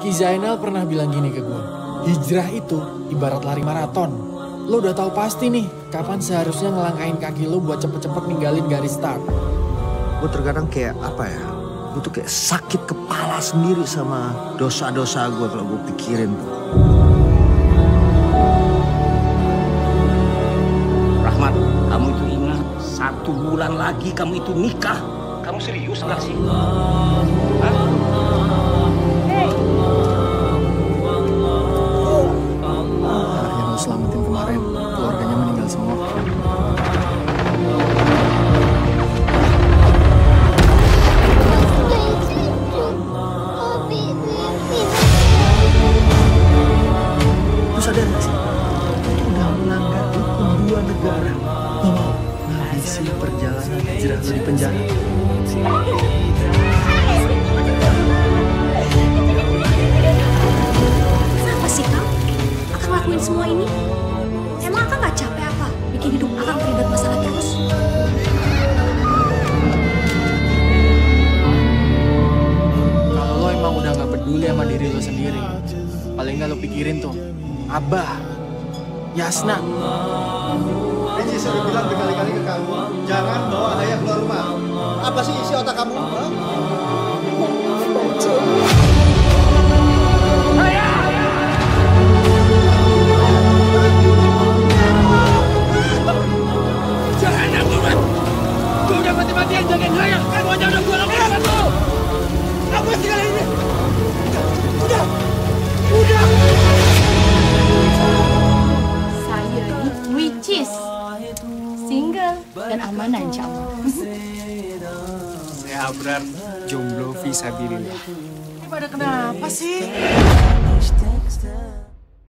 Ki Zainal pernah bilang gini ke gue. Hijrah itu ibarat lari maraton. Lo udah tahu pasti nih kapan seharusnya ngelangkain kaki lo buat cepet-cepet ninggalin garis start. Gue terkadang kayak apa ya? Gue tuh kayak sakit kepala sendiri sama dosa-dosa gue kalau gue pikirin tuh. Rahmat, kamu itu ingat satu bulan lagi kamu itu nikah. Kamu serius nggak sih? Selamatin kemarin, keluarganya meninggal semua. Lu sadar gak sih? Itu udah melanggar hukum dua negara. Ini ngabisi perjalanan hijrah lu di penjara. Ini? Emang Akang gak capek apa? Bikin hidup Akang ribet masalah terus? Kalau lo emang udah gak peduli sama diri lo sendiri, paling gak lo pikirin tuh, Abah, Yasna, Riji sudah bilang berkali-kali ke kamu, jangan bawa ayah keluar rumah. Apa sih isi otak kamu? Hah? Mati-matian jagain Raya. Kan mau udah gue lakukan tuh. Apa sih kali ini? Udah, udah. Saya ini which is single dan amanah insya Allah. saya Abrar, jomblo visabilillah. Ini pada kenapa sih?